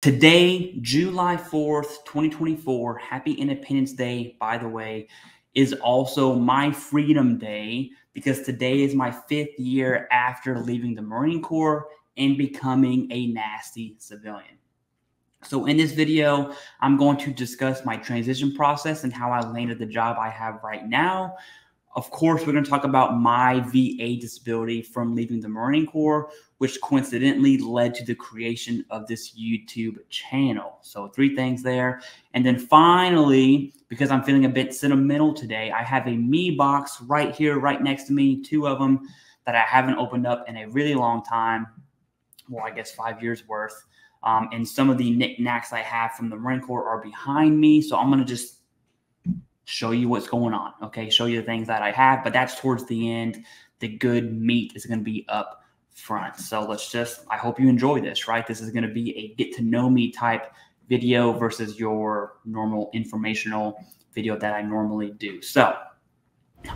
Today, July 4th, 2024, happy Independence Day, by the way, is also my Freedom Day because today is my fifth year after leaving the Marine Corps and becoming a nasty civilian. So, in this video, I'm going to discuss my transition process and how I landed the job I have right now, of course, we're going to talk about my VA disability from leaving the Marine Corps, which coincidentally led to the creation of this YouTube channel. So, three things there. And then finally, because I'm feeling a bit sentimental today, I have a me box right here, right next to me, two of them that I haven't opened up in a really long time. Well, I guess five years worth. Um, and some of the knickknacks I have from the Marine Corps are behind me. So, I'm going to just show you what's going on. Okay, show you the things that I have, but that's towards the end. The good meat is going to be up front. So let's just, I hope you enjoy this, right? This is going to be a get to know me type video versus your normal informational video that I normally do. So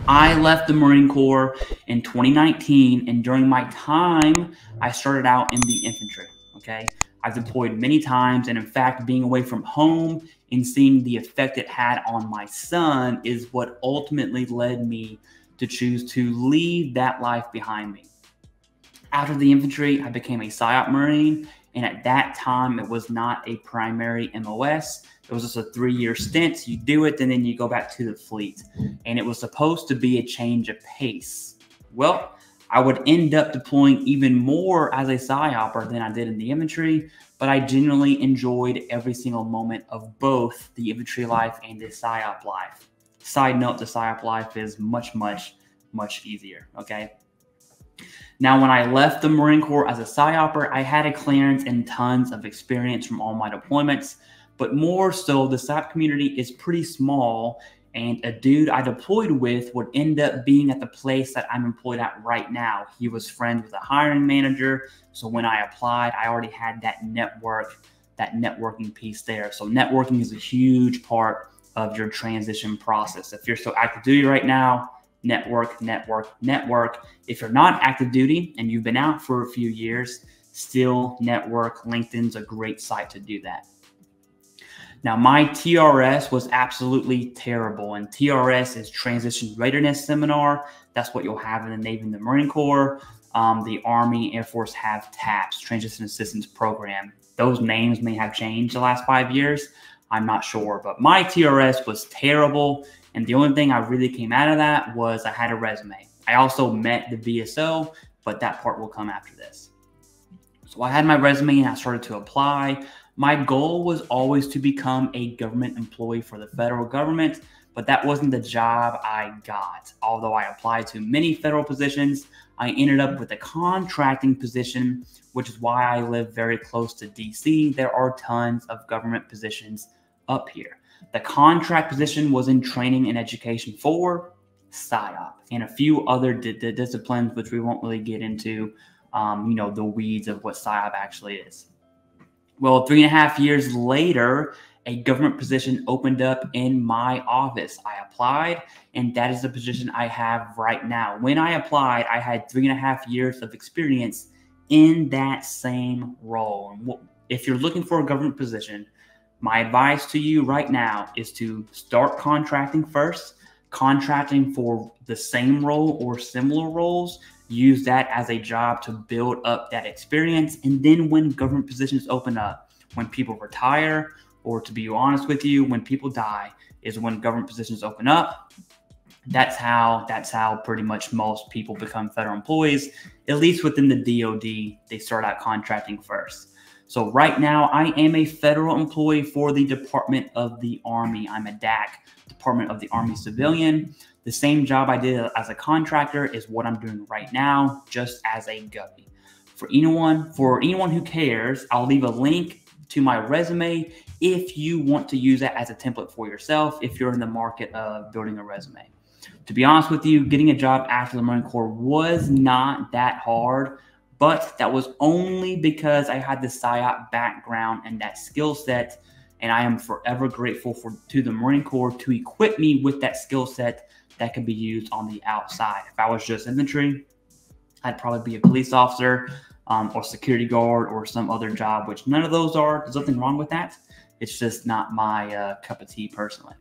I left the Marine Corps in 2019, and during my time, I started out in the infantry. Okay. I've deployed many times, and in fact, being away from home and seeing the effect it had on my son is what ultimately led me to choose to leave that life behind me. After the infantry, I became a PSYOP Marine, and at that time, it was not a primary MOS. It was just a three year stint. You do it, and then you go back to the fleet. And it was supposed to be a change of pace. Well, I would end up deploying even more as a PSYOPer than I did in the infantry, but I genuinely enjoyed every single moment of both the infantry life and the PSYOP life. Side note, the PSYOP life is much, much, much easier, okay? Now, when I left the Marine Corps as a PSYOPer, I had a clearance and tons of experience from all my deployments, but more so, the PSYOP community is pretty small and a dude I deployed with would end up being at the place that I'm employed at right now. He was friends with a hiring manager. So when I applied, I already had that network, that networking piece there. So networking is a huge part of your transition process. If you're still active duty right now, network, network, network. If you're not active duty and you've been out for a few years, still network. LinkedIn's a great site to do that. Now, my TRS was absolutely terrible, and TRS is Transition Readiness Seminar. That's what you'll have in the Navy and the Marine Corps. Um, the Army, Air Force have TAPS, Transition Assistance Program. Those names may have changed the last five years. I'm not sure, but my TRS was terrible. And the only thing I really came out of that was I had a resume. I also met the VSO, but that part will come after this. So I had my resume and I started to apply. My goal was always to become a government employee for the federal government, but that wasn't the job I got. Although I applied to many federal positions, I ended up with a contracting position, which is why I live very close to DC. There are tons of government positions up here. The contract position was in training and education for PSYOP and a few other disciplines, which we won't really get into, um, you know, the weeds of what PSYOP actually is. Well, three and a half years later, a government position opened up in my office. I applied, and that is the position I have right now. When I applied, I had three and a half years of experience in that same role. If you're looking for a government position, my advice to you right now is to start contracting first, contracting for the same role or similar roles use that as a job to build up that experience. And then when government positions open up, when people retire, or to be honest with you, when people die, is when government positions open up. That's how that's how pretty much most people become federal employees. At least within the DoD, they start out contracting first. So right now, I am a federal employee for the Department of the Army. I'm a DAC, Department of the Army civilian. The same job I did as a contractor is what I'm doing right now, just as a guppy. For anyone, for anyone who cares, I'll leave a link to my resume if you want to use that as a template for yourself if you're in the market of building a resume. To be honest with you, getting a job after the Marine Corps was not that hard, but that was only because I had the PSYOP background and that skill set. And I am forever grateful for to the Marine Corps to equip me with that skill set that could be used on the outside. If I was just infantry, I'd probably be a police officer um, or security guard or some other job, which none of those are. There's nothing wrong with that. It's just not my uh, cup of tea personally.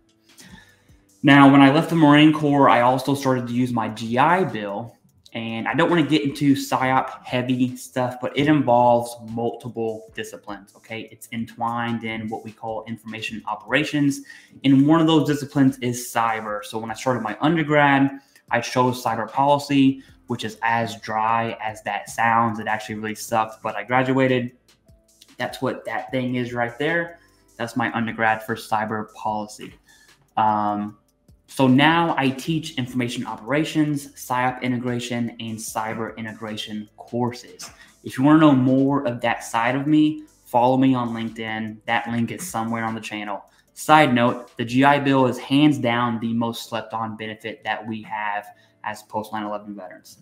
Now, when I left the Marine Corps, I also started to use my GI Bill. And I don't want to get into PSYOP heavy stuff, but it involves multiple disciplines. Okay. It's entwined in what we call information operations. And one of those disciplines is cyber. So when I started my undergrad, I chose cyber policy, which is as dry as that sounds. It actually really sucked, but I graduated. That's what that thing is right there. That's my undergrad for cyber policy. Um, so now I teach information operations, PSYOP integration, and cyber integration courses. If you want to know more of that side of me, follow me on LinkedIn. That link is somewhere on the channel. Side note, the GI Bill is hands down the most slept on benefit that we have as post 9 11 veterans.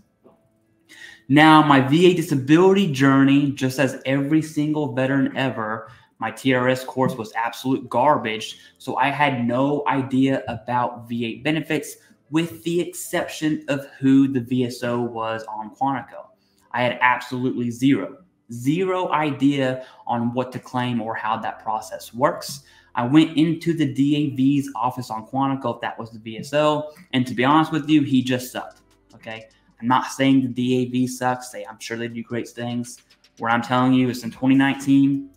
Now, my VA disability journey, just as every single veteran ever, my TRS course was absolute garbage. So I had no idea about VA benefits, with the exception of who the VSO was on Quantico. I had absolutely zero, zero idea on what to claim or how that process works. I went into the DAV's office on Quantico, if that was the VSO, and to be honest with you, he just sucked. Okay. I'm not saying the DAV sucks. Say I'm sure they do great things. What I'm telling you is in 2019,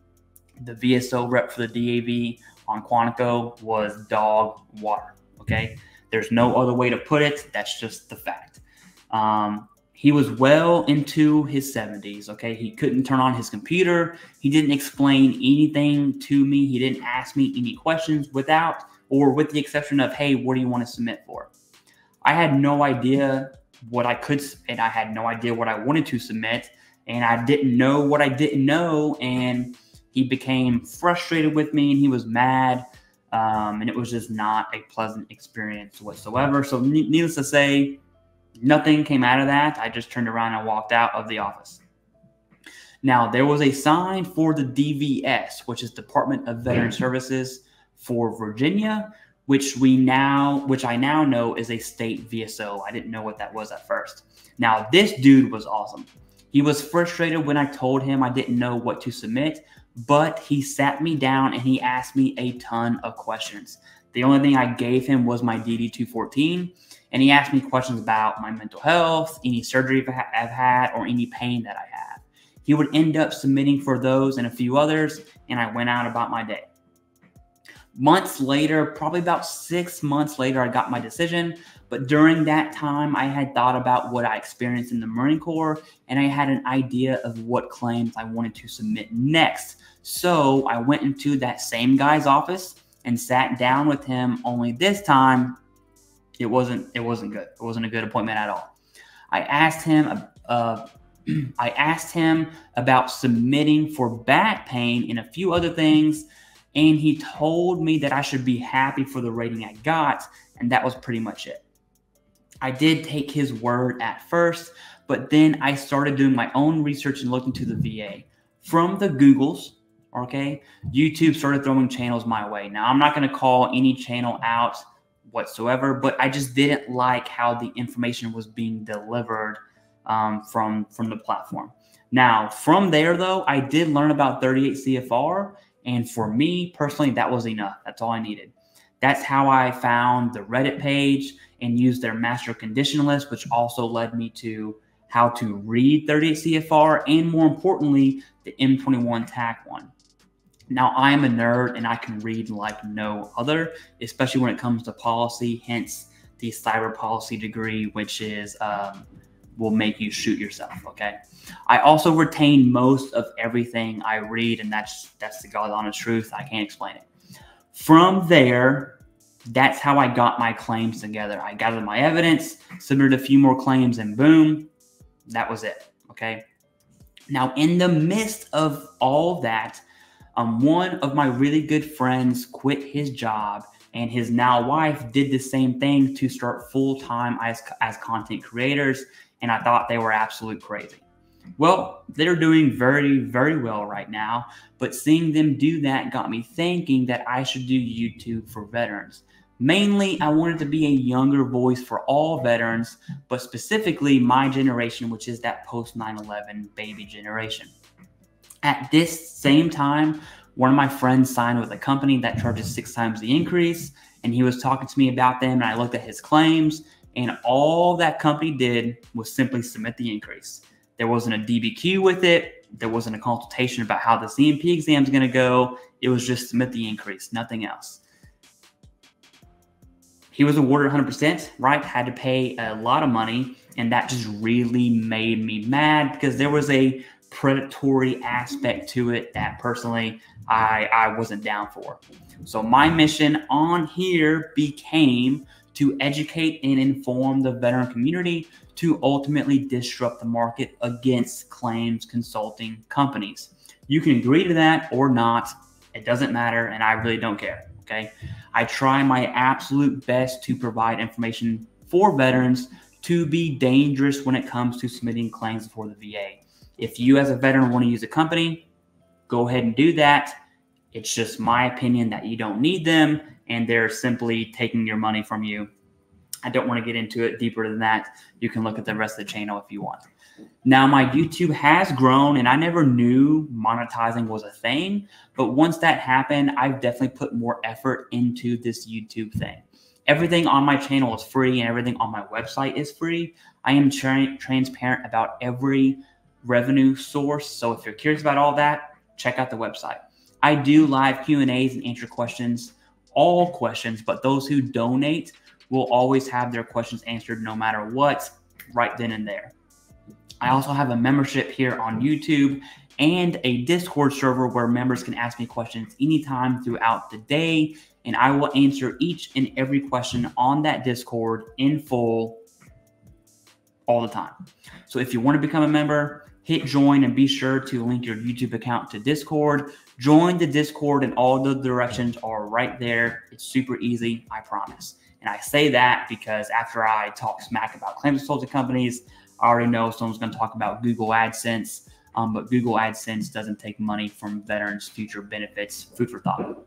the VSO rep for the DAV on Quantico was dog water. Okay. There's no other way to put it. That's just the fact. Um, he was well into his 70s. Okay. He couldn't turn on his computer. He didn't explain anything to me. He didn't ask me any questions without, or with the exception of, hey, what do you want to submit for? I had no idea what I could, and I had no idea what I wanted to submit. And I didn't know what I didn't know. And he became frustrated with me and he was mad. Um, and it was just not a pleasant experience whatsoever. So, needless to say, nothing came out of that. I just turned around and walked out of the office. Now, there was a sign for the DVS, which is Department of Veteran Services for Virginia, which we now, which I now know is a state VSO. I didn't know what that was at first. Now, this dude was awesome. He was frustrated when I told him I didn't know what to submit, but he sat me down and he asked me a ton of questions. The only thing I gave him was my DD 214, and he asked me questions about my mental health, any surgery I've had, or any pain that I have. He would end up submitting for those and a few others, and I went out about my day. Months later, probably about six months later, I got my decision. But during that time, I had thought about what I experienced in the Marine Corps and I had an idea of what claims I wanted to submit next. So I went into that same guy's office and sat down with him. Only this time, it wasn't it wasn't good. It wasn't a good appointment at all. I asked him. Uh, I asked him about submitting for back pain and a few other things, and he told me that I should be happy for the rating I got, and that was pretty much it. I did take his word at first, but then I started doing my own research and looking to the VA. From the Googles, okay, YouTube started throwing channels my way. Now, I'm not going to call any channel out whatsoever, but I just didn't like how the information was being delivered um, from, from the platform. Now, from there, though, I did learn about 38 CFR. And for me personally, that was enough. That's all I needed. That's how I found the Reddit page and used their master condition list, which also led me to how to read 38 CFR and more importantly, the M21-1. Now, I am a nerd and I can read like no other, especially when it comes to policy, hence the cyber policy degree, which is um, will make you shoot yourself. Okay. I also retain most of everything I read, and that's that's the God's honest truth. I can't explain it. From there, that's how I got my claims together. I gathered my evidence, submitted a few more claims, and boom, that was it. Okay. Now, in the midst of all that, um, one of my really good friends quit his job, and his now wife did the same thing to start full time as, as content creators. And I thought they were absolute crazy. Well, they're doing very, very well right now, but seeing them do that got me thinking that I should do YouTube for veterans. Mainly, I wanted to be a younger voice for all veterans, but specifically my generation, which is that post 9 11 baby generation. At this same time, one of my friends signed with a company that charges six times the increase, and he was talking to me about them. And I looked at his claims, and all that company did was simply submit the increase. There wasn't a DBQ with it, there wasn't a consultation about how the C&P exam is going to go. It was just submit the increase, nothing else. He was awarded 100%, right? Had to pay a lot of money. And that just really made me mad because there was a predatory aspect to it that personally I, I wasn't down for. So my mission on here became to educate and inform the veteran community to ultimately disrupt the market against claims consulting companies. You can agree to that or not. It doesn't matter, and I really don't care. Okay. I try my absolute best to provide information for veterans to be dangerous when it comes to submitting claims for the VA. If you, as a veteran, want to use a company, go ahead and do that. It's just my opinion that you don't need them and they're simply taking your money from you. I don't want to get into it deeper than that. You can look at the rest of the channel if you want. Now, my YouTube has grown, and I never knew monetizing was a thing. But once that happened, I've definitely put more effort into this YouTube thing. Everything on my channel is free, and everything on my website is free. I am tra- transparent about every revenue source. So if you're curious about all that, check out the website. I do live Q and A's and answer questions, all questions, but those who donate will always have their questions answered no matter what, right then and there. I also have a membership here on YouTube and a Discord server where members can ask me questions anytime throughout the day, and I will answer each and every question on that Discord in full all the time. So if you want to become a member, hit join and be sure to link your YouTube account to Discord. Join the Discord, and all the directions are right there. It's super easy, I promise. And I say that because after I talk smack about claims consulting companies, I already know someone's going to talk about Google AdSense, um, but Google AdSense doesn't take money from veterans' future benefits. Food for thought.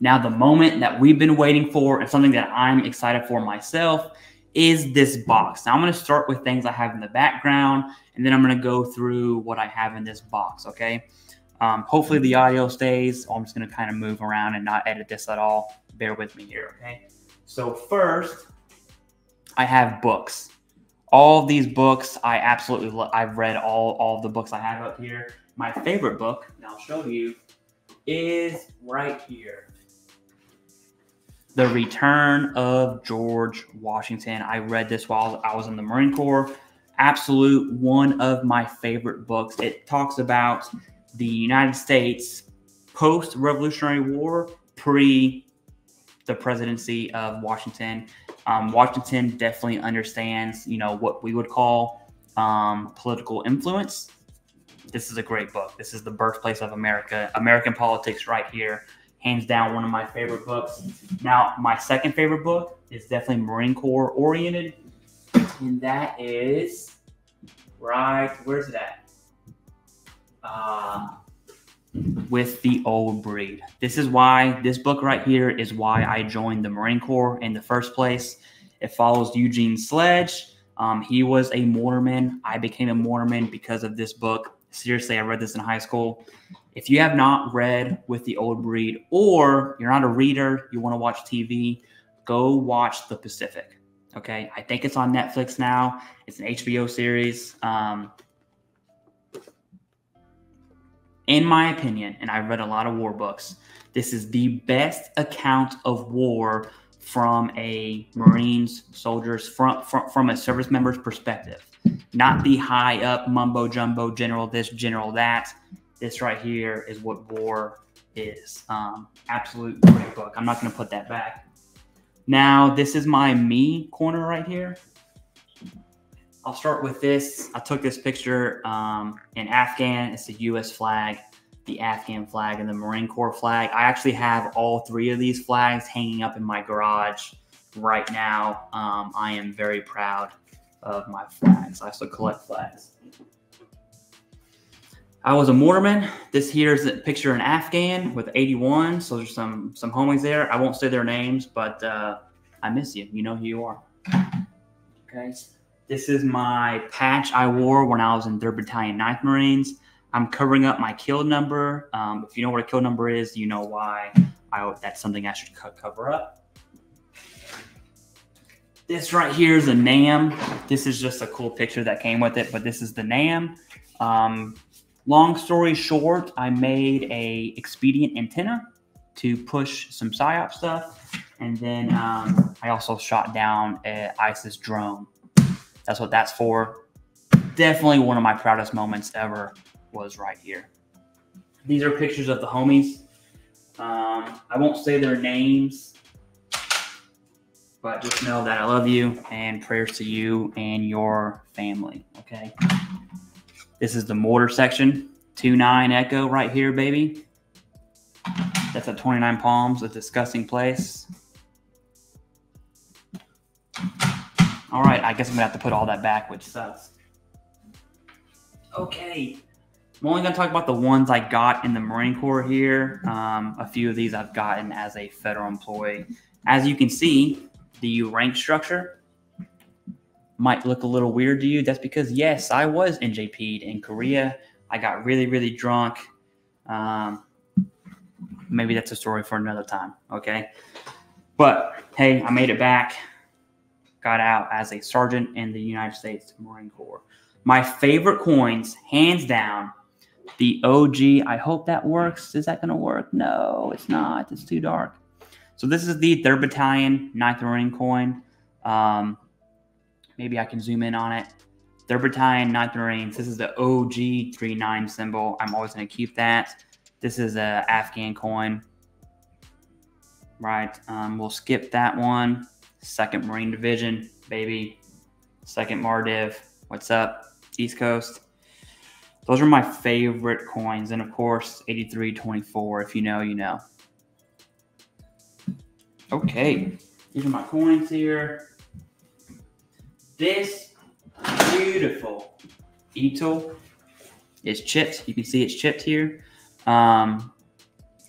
Now, the moment that we've been waiting for and something that I'm excited for myself is this box. Now, I'm going to start with things I have in the background, and then I'm going to go through what I have in this box, okay? Um, hopefully the audio stays. I'm just going to kind of move around and not edit this at all. Bear with me here, okay? So first, I have books. All these books, I absolutely love. I've read all, all the books I have up here. My favorite book, and I'll show you, is right here. The Return of George Washington. I read this while I was in the Marine Corps. Absolute one of my favorite books. It talks about the United States post Revolutionary War, pre the presidency of Washington. Um, Washington definitely understands, you know, what we would call um, political influence. This is a great book. This is the birthplace of America, American politics, right here. Hands down, one of my favorite books. Now, my second favorite book is definitely Marine Corps oriented, and that is right. Where's it at? Uh, with the old breed. This is why this book right here is why I joined the Marine Corps in the first place. It follows Eugene Sledge. Um, he was a Mormon. I became a Mormon because of this book. Seriously, I read this in high school. If you have not read With the Old Breed, or you're not a reader, you want to watch TV, go watch The Pacific. Okay, I think it's on Netflix now. It's an HBO series. Um, in my opinion, and I've read a lot of war books, this is the best account of war from a Marines, soldiers, from, from, from a service member's perspective. Not the high up mumbo jumbo general this, general that. This right here is what war is. Um, absolute great book. I'm not going to put that back. Now, this is my me corner right here. I'll start with this. I took this picture um, in Afghan. It's the U.S. flag, the Afghan flag, and the Marine Corps flag. I actually have all three of these flags hanging up in my garage right now. Um, I am very proud of my flags. I still collect flags. I was a mortarman. This here's a picture in Afghan with 81. So there's some some homies there. I won't say their names, but uh, I miss you. You know who you are. Okay. This is my patch I wore when I was in 3rd Battalion, 9th Marines. I'm covering up my kill number. Um, if you know what a kill number is, you know why I, that's something I should cover up. This right here is a NAM. This is just a cool picture that came with it, but this is the NAM. Um, long story short, I made a expedient antenna to push some PSYOP stuff. And then um, I also shot down an ISIS drone. That's what that's for. Definitely one of my proudest moments ever was right here. These are pictures of the homies. Um, I won't say their names, but just know that I love you and prayers to you and your family. Okay. This is the mortar section. 2-9 Echo right here, baby. That's at 29 Palms, a disgusting place. All right, I guess I'm gonna have to put all that back, which sucks. Okay, I'm only to talk about the ones I got in the Marine Corps here. Um, a few of these I've gotten as a federal employee. As you can see, the rank structure might look a little weird to you. That's because, yes, I was NJP'd in Korea. I got really, really drunk. Um, maybe that's a story for another time. Okay. But hey, I made it back. Got out as a sergeant in the United States Marine Corps. My favorite coins, hands down, the OG. I hope that works. Is that going to work? No, it's not. It's too dark. So this is the 3rd Battalion 9th Marine coin. Um, maybe I can zoom in on it. 3rd Battalion 9th Marines. This is the OG 39 symbol. I'm always going to keep that. This is a Afghan coin. Right. Um, we'll skip that one. Second Marine Division, baby. Second Mardiv. What's up? East Coast. Those are my favorite coins. And of course, 8324. If you know, you know. Okay. These are my coins here. This beautiful E-tool is chipped. You can see it's chipped here. Um,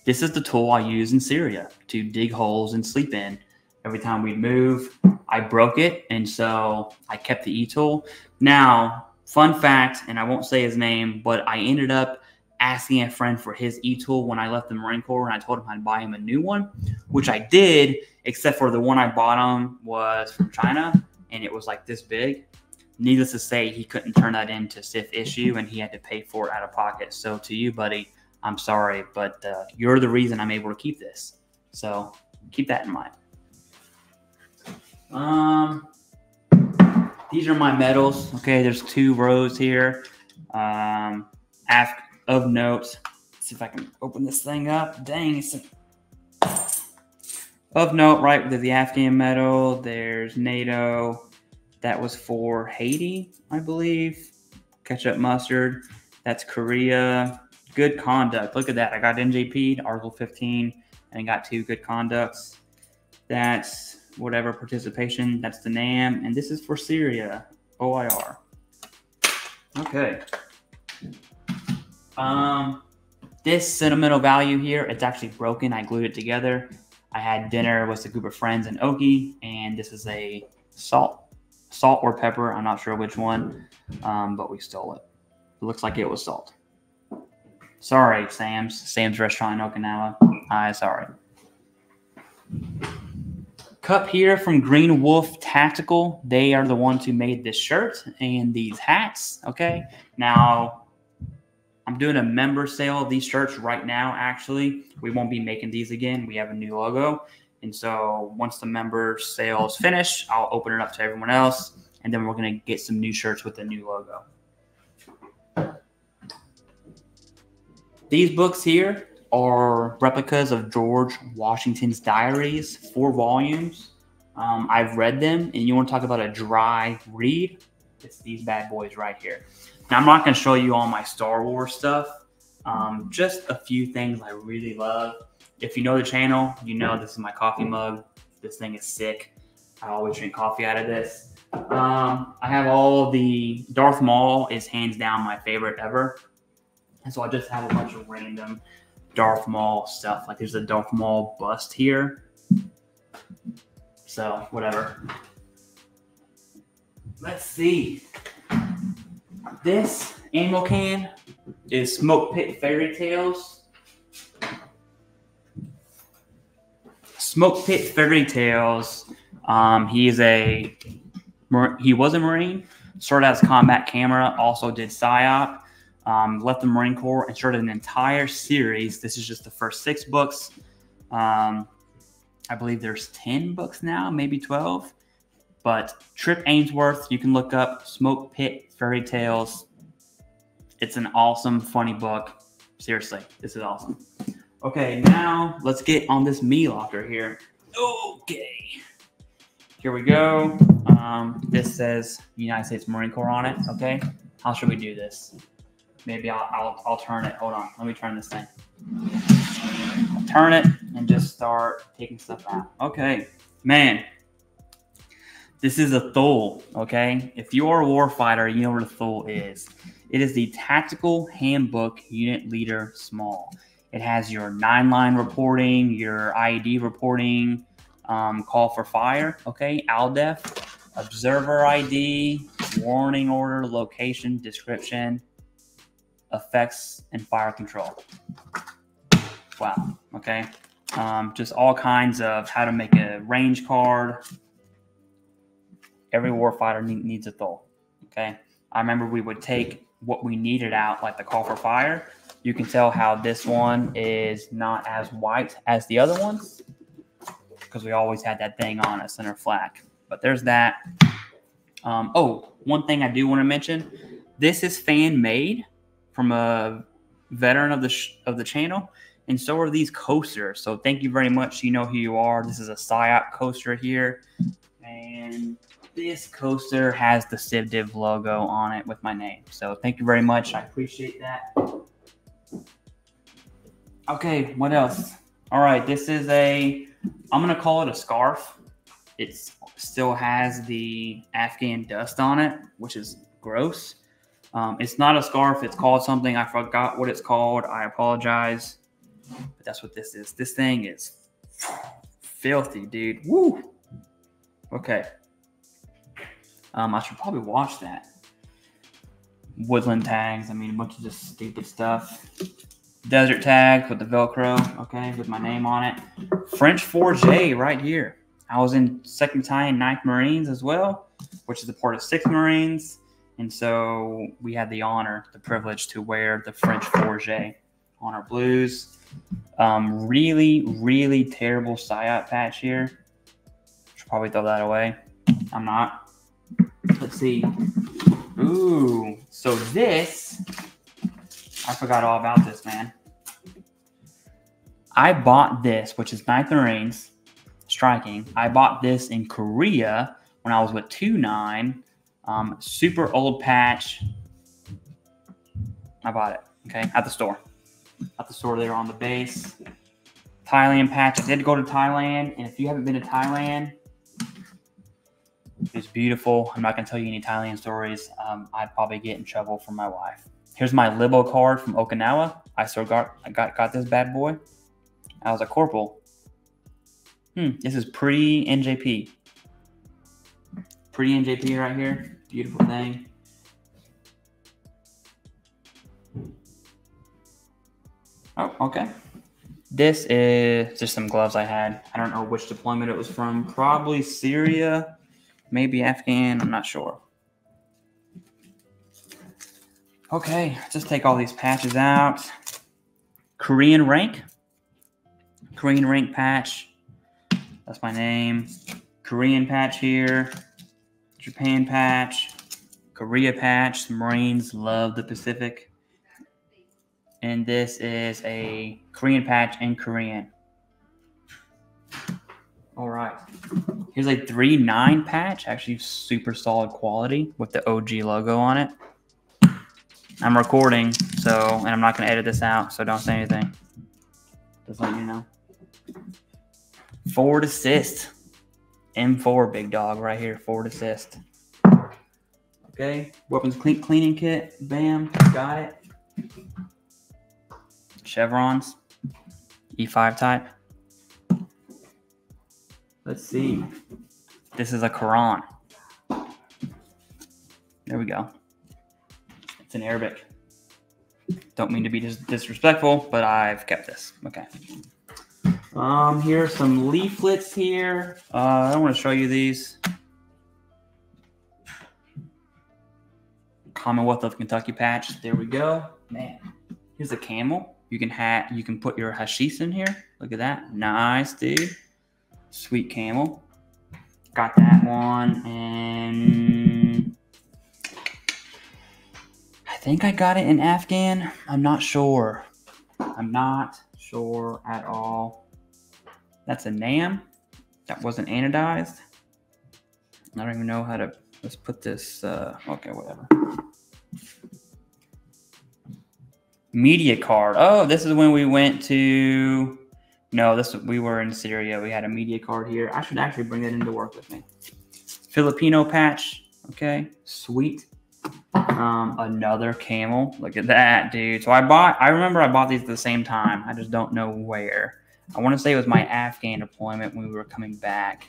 this is the tool I use in Syria to dig holes and sleep in. Every time we'd move, I broke it, and so I kept the E tool. Now, Fun fact, and I won't say his name, but I ended up asking a friend for his e-tool when I left the Marine Corps, and I told him I'd buy him a new one, which I did, except for the one I bought him was from China, and it was like this big. Needless to say, he couldn't turn that into CIF issue, and he had to pay for it out of pocket. So to you, buddy, I'm sorry, but uh, you're the reason I'm able to keep this. So keep that in mind. Um, these are my medals. Okay, there's two rows here. Um, af- of note, Let's see if I can open this thing up. Dang, it's a, of note, right? There's the Afghan medal. There's NATO. That was for Haiti, I believe. Ketchup mustard. That's Korea. Good conduct. Look at that. I got NJP, Article 15, and got two good conducts. That's whatever participation. That's the NAM, and this is for Syria, OIR. Okay. Um, this sentimental value here, it's actually broken. I glued it together. I had dinner with a group of friends in Oki, and this is a salt, salt or pepper. I'm not sure which one, um, but we stole it. It looks like it was salt. Sorry, Sam's. Sam's restaurant in Okinawa. I sorry. Cup here from Green Wolf Tactical. They are the ones who made this shirt and these hats. Okay. Now, I'm doing a member sale of these shirts right now, actually. We won't be making these again. We have a new logo. And so once the member sale is finished, I'll open it up to everyone else. And then we're going to get some new shirts with the new logo. These books here are replicas of George Washington's diaries, four volumes. Um, I've read them, and you want to talk about a dry read? It's these bad boys right here. Now, I'm not going to show you all my Star Wars stuff, um, just a few things I really love. If you know the channel, you know this is my coffee mug. This thing is sick. I always drink coffee out of this. Um, I have all the Darth Maul is hands down my favorite ever. And so I just have a bunch of random Darth Maul stuff. Like there's a Darth Maul bust here. So whatever. Let's see. This ammo can is Smoke Pit Fairy Tales. Smoke Pit Fairy Tales. Um, he is a he was a Marine. Started as combat camera. Also did psyop. Um, left the Marine Corps and started an entire series. This is just the first six books. Um, I believe there's 10 books now, maybe 12. But Trip Ainsworth, you can look up Smoke Pit Fairy Tales. It's an awesome, funny book. Seriously, this is awesome. Okay, now let's get on this me locker here. Okay. Here we go. Um, this says United States Marine Corps on it. Okay. How should we do this? Maybe I'll, I'll, I'll turn it. Hold on. Let me turn this thing. I'll turn it and just start taking stuff out. Okay. Man, this is a Thule, okay? If you are a warfighter, you know what a Thule is. It is the Tactical Handbook Unit Leader Small. It has your nine line reporting, your IED reporting, um, call for fire, okay? ALDEF, observer ID, warning order, location, description, effects, and fire control. Wow, okay? Um, just all kinds of how to make a range card, every warfighter need, needs a Thule. Okay. I remember we would take what we needed out, like the call for fire. You can tell how this one is not as white as the other ones because we always had that thing on a center flak. But there's that. Um, oh, one thing I do want to mention: this is fan made from a veteran of the sh- of the channel, and so are these coasters. So thank you very much. You know who you are. This is a PSYOP coaster here, and this coaster has the CivDiv logo on it with my name. So thank you very much. I appreciate that. Okay, what else? All right, this is a, I'm going to call it a scarf. It still has the Afghan dust on it, which is gross. Um, it's not a scarf. It's called something. I forgot what it's called. I apologize. But that's what this is. This thing is filthy, dude. Woo. Okay. Um, I should probably watch that. Woodland tags. I mean, a bunch of just stupid stuff. Desert tags with the Velcro. Okay, with my name on it. French Fourragère right here. I was in 2nd Battalion, 9th Marines as well, which is a part of 6th Marines. And so we had the honor, the privilege to wear the French Fourragère on our blues. Um, really, really terrible PSYOP patch here. Should probably throw that away. I'm not. Let's see. Ooh, so this, I forgot all about this, man. I bought this, which is Ninth Marines striking. I bought this in Korea when I was with 2 9. Um, super old patch. I bought it, okay, at the store. At the store there on the base. Thailand patch. I did go to Thailand, and if you haven't been to Thailand, it's beautiful. I'm not going to tell you any Thailand stories. Um, I'd probably get in trouble from my wife. Here's my Libo card from Okinawa. I still got I got got this bad boy. I was a corporal. Hmm, this is pre NJP. Pre NJP right here. Beautiful thing. Oh, okay. This is just some gloves I had. I don't know which deployment it was from. Probably Syria maybe Afghan, I'm not sure. Okay, just take all these patches out. Korean rank. Korean rank patch. That's my name. Korean patch here. Japan patch. Korea patch. The Marines love the Pacific. And this is a Korean patch in Korean. All right. Here's a 3 9 patch, actually super solid quality with the OG logo on it. I'm recording, so, and I'm not going to edit this out, so don't say anything. Just let you know. Forward assist. M4 big dog right here, forward assist. Okay, weapons clean, cleaning kit, bam, got it. chevrons, E5 type. Let's see. This is a Quran. There we go. It's in Arabic. Don't mean to be dis- disrespectful, but I've kept this. Okay. Um, here's some leaflets here. Uh, I want to show you these. Commonwealth of Kentucky patch. There we go. Man, here's a camel. You can have you can put your hashish in here. Look at that. Nice, dude. Sweet camel. Got that one and I think I got it in Afghan. I'm not sure. I'm not sure at all. That's a NAM. That wasn't anodized. I don't even know how to let's put this uh okay, whatever. Media card. Oh, this is when we went to no, this we were in Syria. We had a media card here. I should actually bring that into work with me. Filipino patch. Okay, sweet. Um, another camel. Look at that, dude. So I bought. I remember I bought these at the same time. I just don't know where. I want to say it was my Afghan deployment when we were coming back.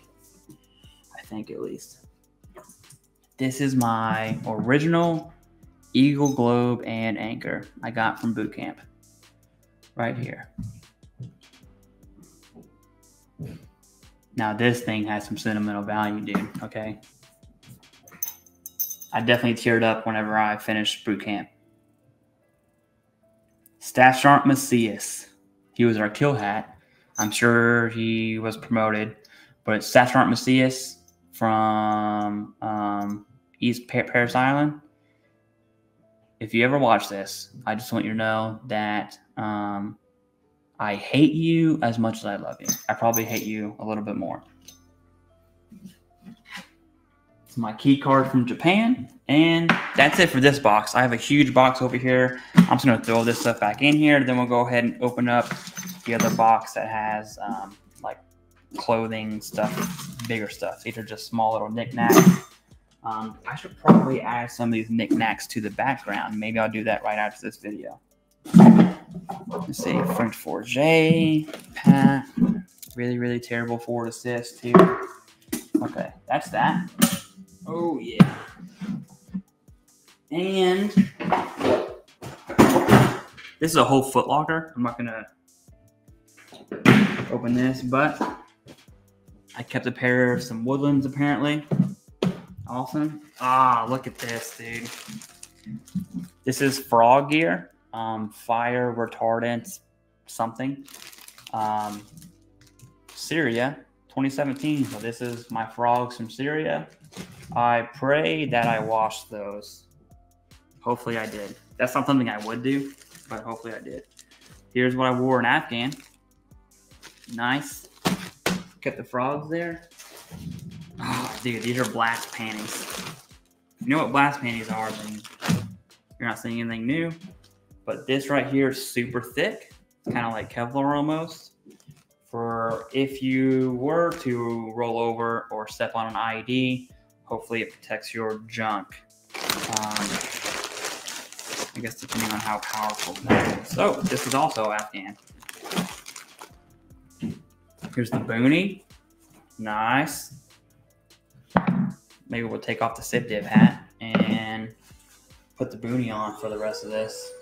I think at least. This is my original Eagle Globe and Anchor I got from boot camp. Right here. Now this thing has some sentimental value, dude. Okay. I definitely teared up whenever I finished boot camp. Staff Sergeant Macias. He was our kill hat. I'm sure he was promoted, but Sergeant Macias from um, East Parris Island. If you ever watch this, I just want you to know that um, I hate you as much as I love you. I probably hate you a little bit more. It's my key card from Japan. And that's it for this box. I have a huge box over here. I'm just going to throw this stuff back in here. Then we'll go ahead and open up the other box that has um, like clothing stuff, bigger stuff. These are just small little knickknacks. Um, I should probably add some of these knickknacks to the background. Maybe I'll do that right after this video. Let's see, French Forget, Pat, really, really terrible forward assist here. Okay, that's that. Oh yeah. And this is a whole Foot Locker. I'm not gonna open this, but I kept a pair of some Woodlands apparently. Awesome. Ah, look at this, dude. This is frog gear, um, fire retardant something. Um, Syria, 2017. So this is my frogs from Syria. I pray that I washed those. Hopefully I did. That's not something I would do, but hopefully I did. Here's what I wore in Afghan. Nice. Kept the frogs there. Oh, dude, these are blast panties. You know what blast panties are, then you're not seeing anything new. But this right here is super thick. It's kind of like Kevlar almost. For if you were to roll over or step on an IED, hopefully it protects your junk. Um, I guess depending on how powerful that is. So this is also Afghan. Here's the boonie. Nice. Maybe we'll take off the CivDiv hat and put the boonie on for the rest of this.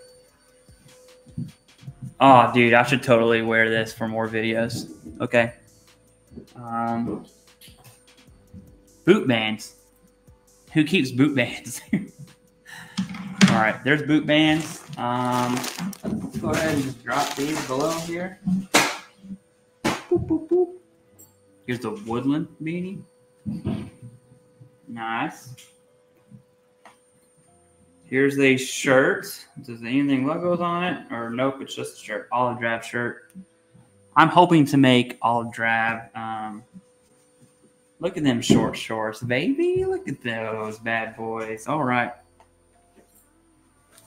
Oh, dude, I should totally wear this for more videos. Okay. Um, boot bands. Who keeps boot bands? All right, there's boot bands. Um, let's go ahead and just drop these below here. Boop, boop, boop. Here's the woodland beanie. Nice. Here's a shirt. Does anything logos on it? Or nope, it's just a shirt. Olive drab shirt. I'm hoping to make olive drab. Um, look at them short shorts, baby. Look at those bad boys. All right.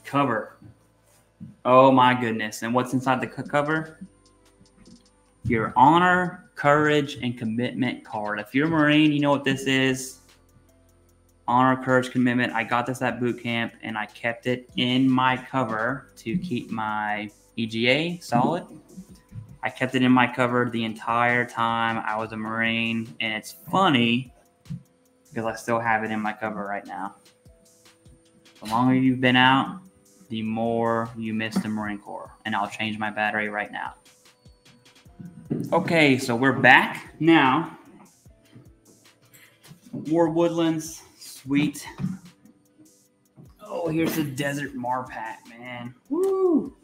Cover. Oh my goodness. And what's inside the cover? Your honor, courage, and commitment card. If you're a Marine, you know what this is honor, courage, commitment. I got this at boot camp and I kept it in my cover to keep my EGA, solid. I kept it in my cover the entire time I was a Marine, and it's funny because I still have it in my cover right now. The longer you've been out, the more you miss the Marine Corps, and I'll change my battery right now. Okay, so we're back now. More woodlands, sweet. Oh, here's the desert Marpat, man. Woo!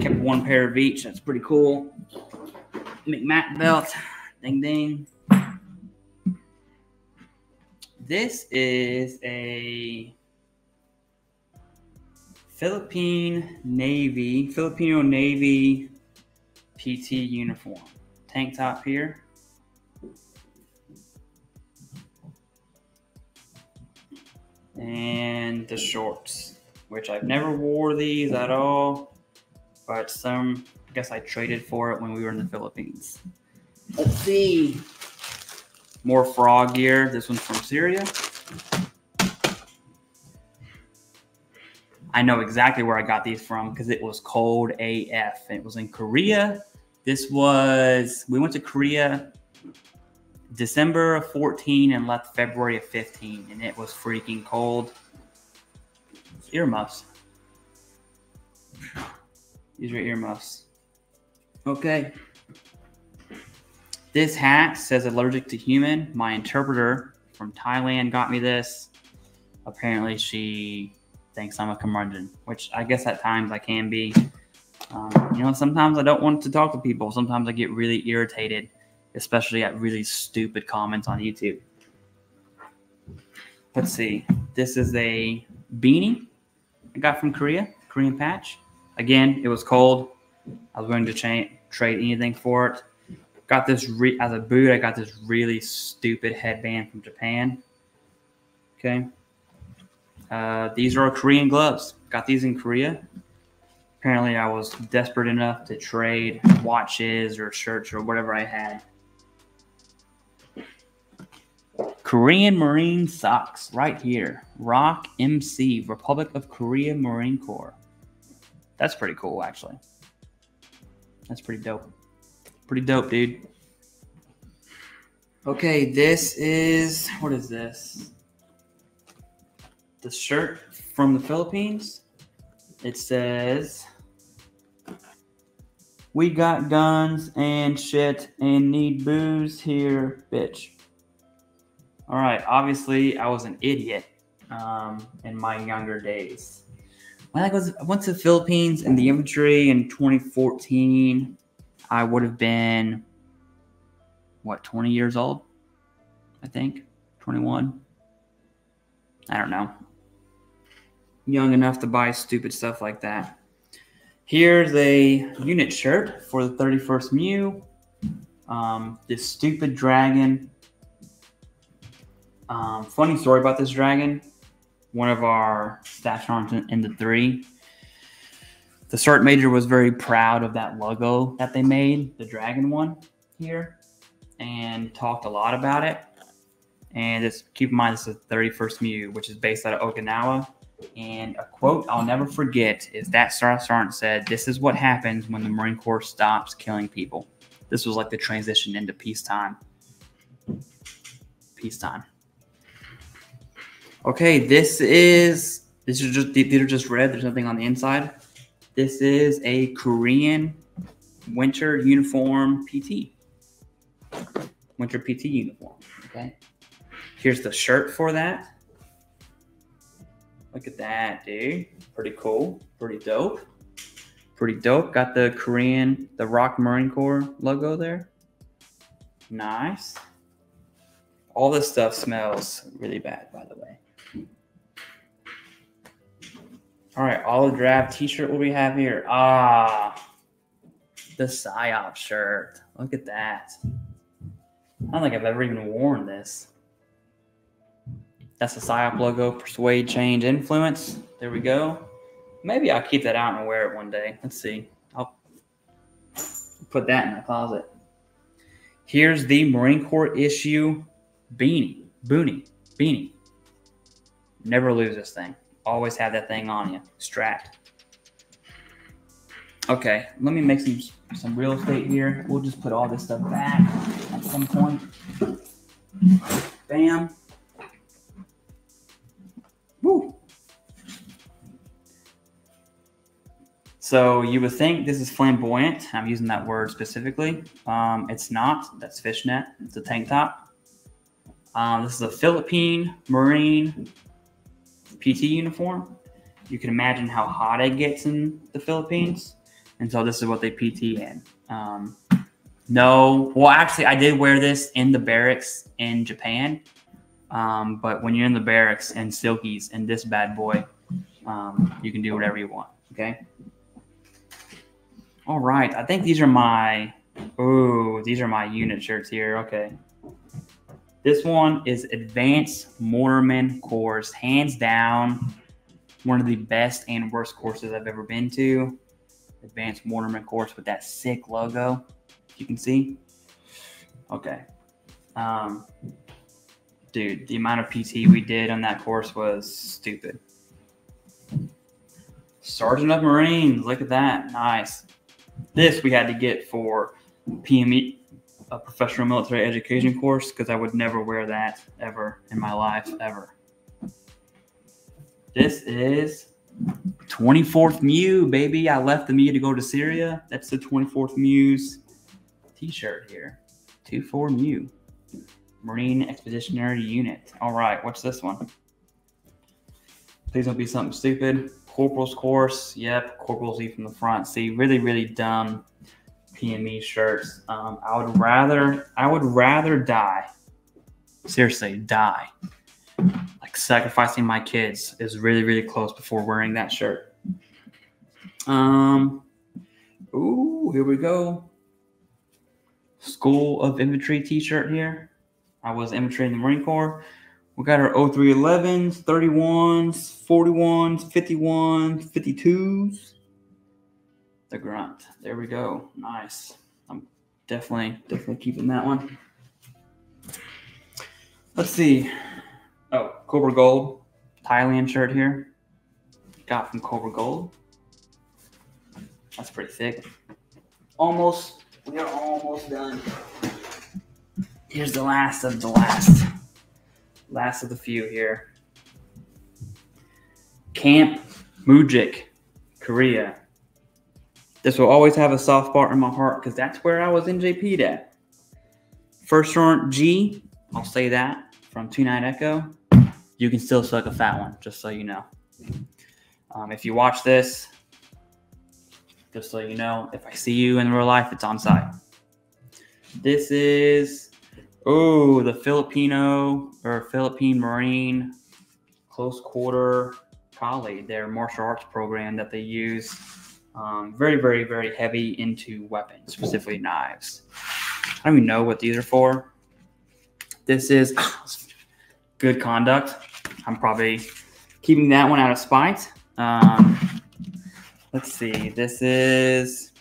Kept one pair of each. That's pretty cool. MCMAP belt. Ding ding. This is a Philippine Navy, Filipino Navy PT uniform. Tank top here. And the shorts, which I've never wore these at all, but some, I guess I traded for it when we were in the Philippines. Let's see. More frog gear. This one's from Syria. I know exactly where I got these from because it was cold AF. It was in Korea. This was, we went to Korea December of 14 and left February of 15, and it was freaking cold. Earmuffs. These are earmuffs. Okay. This hat says allergic to human. My interpreter from Thailand got me this. Apparently, she thinks I'm a curmudgeon, which I guess at times I can be. Um, you know, sometimes I don't want to talk to people. Sometimes I get really irritated, especially at really stupid comments on YouTube. Let's see. This is a beanie I got from Korea, Korean patch. Again, it was cold. I was willing to cha- trade anything for it. Got this re- as a boot. I got this really stupid headband from Japan. Okay. Uh, these are Korean gloves. Got these in Korea. Apparently, I was desperate enough to trade watches or shirts or whatever I had. Korean Marine socks right here. ROK MC, Republic of Korea Marine Corps. That's pretty cool, actually. That's pretty dope. Pretty dope, dude. Okay, this is what is this? The shirt from the Philippines. It says We got guns and shit and need booze here, bitch. All right, obviously I was an idiot um, in my younger days. When I was I went to the Philippines in the infantry in 2014, I would have been what 20 years old, I think 21. I don't know. Young enough to buy stupid stuff like that. Here's a unit shirt for the 31st MEU. Um, this stupid dragon. Um, funny story about this dragon. One of our staff sergeants in, in the three the Sergeant Major was very proud of that logo that they made, the dragon one here, and talked a lot about it. And just keep in mind, this is the 31st MEU, which is based out of Okinawa. And a quote I'll never forget is that Staff Sergeant said, This is what happens when the Marine Corps stops killing people. This was like the transition into peacetime. Peacetime. Okay, this is this is just these are just red. There's nothing on the inside. This is a Korean winter uniform PT. Winter PT uniform. Okay. Here's the shirt for that. Look at that, dude. Pretty cool. Pretty dope. Pretty dope. Got the Korean, the ROK Marine Corps logo there. Nice. All this stuff smells really bad, by the way. All right, all the drab t-shirt. What do we have here? Ah, the psyop shirt. Look at that. I don't think I've ever even worn this. That's the psyop logo. Persuade, change, influence. There we go. Maybe I'll keep that out and wear it one day. Let's see. I'll put that in the closet. Here's the Marine Corps issue beanie, boonie, beanie. Never lose this thing. Always have that thing on you, strapped. Okay, let me make some some real estate here. We'll just put all this stuff back at some point. Bam. So you would think this is flamboyant. I'm using that word specifically. Um, it's not. That's fishnet. It's a tank top. Um, this is a Philippine Marine PT uniform. You can imagine how hot it gets in the Philippines. And so this is what they PT in. Um, no, well, actually, I did wear this in the barracks in Japan. Um, but when you're in the barracks and silkies and this bad boy, um, you can do whatever you want. Okay. All right. I think these are my, oh, these are my unit shirts here. Okay. This one is Advanced Mortarman course, hands down, one of the best and worst courses I've ever been to. Advanced Mortarman course with that sick logo, you can see. Okay. Um, dude, the amount of PT we did on that course was stupid. Sergeant of Marines, look at that. Nice. This we had to get for PME a professional military education course because I would never wear that ever in my life, ever. This is 24th MEU, baby. I left the MEU to go to Syria. That's the 24th MEU's t shirt here. 24 MEU, Marine Expeditionary Unit. All right, what's this one? Please don't be something stupid. Corporal's course. Yep, Corporal's E from the front. See, really, really dumb PME shirts. Um, I would rather I would rather die. Seriously, die. Like sacrificing my kids is really really close before wearing that shirt. Um. Ooh, here we go. School of Infantry T-shirt here. I was infantry in the Marine Corps. We got our 0311s, 31s, 41s, 51s, 52s the grunt. There we go. Nice. I'm definitely definitely keeping that one. Let's see. Oh, Cobra Gold Thailand shirt here. Got from Cobra Gold. That's pretty thick. Almost. We are almost done. Here's the last of the last. Last of the few here. Camp Mujuk, Korea. This will always have a soft spot in my heart because that's where I was NJP'd at. First Sergeant G, I'll say that from Two Nine Echo. You can still suck a fat one, just so you know. Um, if you watch this, just so you know, if I see you in real life, it's on site. This is oh the Filipino or Philippine Marine close quarter kali, their martial arts program that they use um, very, very, very heavy into weapons, specifically knives. I don't even know what these are for. This is good conduct. I'm probably keeping that one out of spite. Um, let's see. This is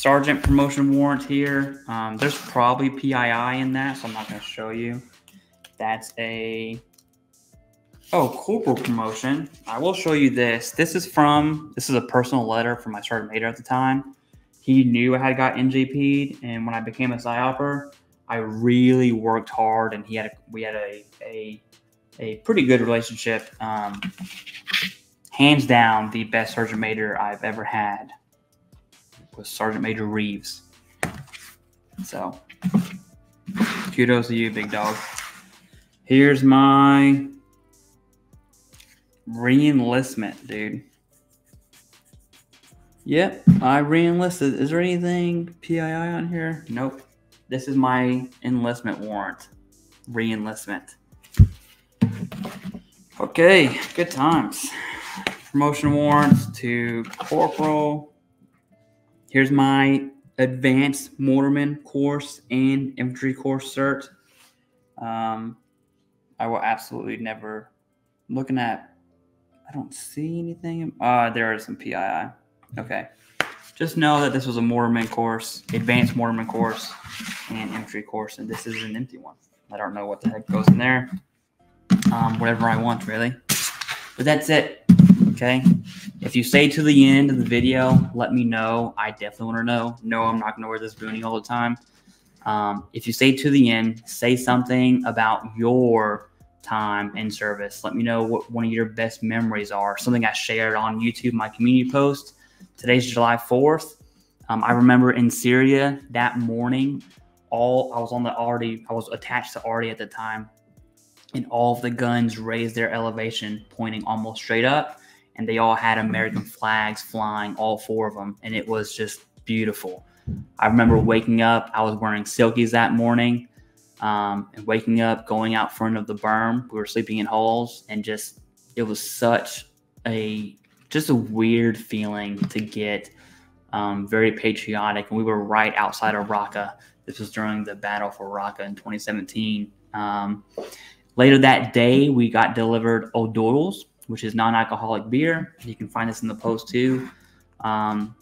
sergeant promotion warrant here. Um, there's probably PII in that, so I'm not going to show you. That's a Oh, corporal promotion. I will show you this. This is from, this is a personal letter from my sergeant major at the time. He knew I had got NJP'd, and when I became a PSYOPer, I really worked hard, and he had a, we had a, a, a pretty good relationship. Um, hands down, the best sergeant major I've ever had was Sergeant Major Reeves. So, kudos to you, big dog. Here's my Reenlistment, dude. Yep, I reenlisted. Is there anything PII on here? Nope. This is my enlistment warrant. Reenlistment. Okay, good times. Promotion warrants to corporal. Here's my advanced mortarman course and infantry course cert. Um, I will absolutely never. looking at I don't see anything. Uh, there is some PII. Okay. Just know that this was a Mortarman course, advanced Mortarman course, and infantry course, and this is an empty one. I don't know what the heck goes in there. Um, whatever I want, really. But that's it. Okay. If you stay to the end of the video, let me know. I definitely want to know. No, I'm not going to wear this boonie all the time. Um, if you stay to the end, say something about your time in service. Let me know what one of your best memories are. Something I shared on YouTube, my community post. Today's July 4th. Um, I remember in Syria that morning, all I was on the already, I was attached to Artie at the time, and all of the guns raised their elevation, pointing almost straight up, and they all had American flags flying, all four of them, and it was just beautiful. I remember waking up. I was wearing silkies that morning, um, and waking up, going out front of the berm. We were sleeping in halls, and just it was such a just a weird feeling to get. Um, very patriotic, and we were right outside of Raqqa. This was during the battle for Raqqa in 2017. Um, later that day, we got delivered O'Doul's, which is non-alcoholic beer. You can find this in the post too. Um,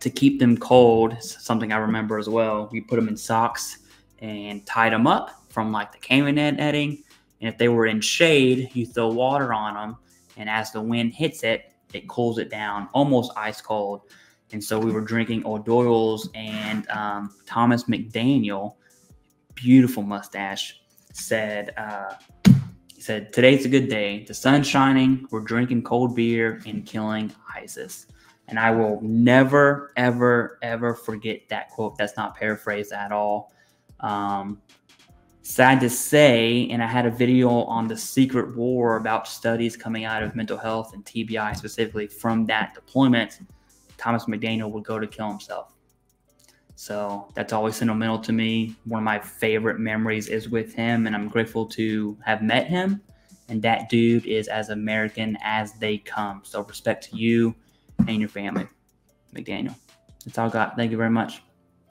to keep them cold, something I remember as well. We put them in socks and tied them up from like the net netting. And if they were in shade, you throw water on them, and as the wind hits it, it cools it down, almost ice cold. And so we were drinking O'Doul's and um, Thomas McDaniel, beautiful mustache, said, uh, he said, today's a good day. The sun's shining. We're drinking cold beer and killing ISIS. And I will never, ever, ever forget that quote. That's not paraphrased at all. Um, sad to say, and I had a video on the secret war about studies coming out of mental health and TBI specifically from that deployment Thomas McDaniel would go to kill himself. So that's always sentimental to me. One of my favorite memories is with him, and I'm grateful to have met him. And that dude is as American as they come. So respect to you and your family, McDaniel. That's all I got. Thank you very much.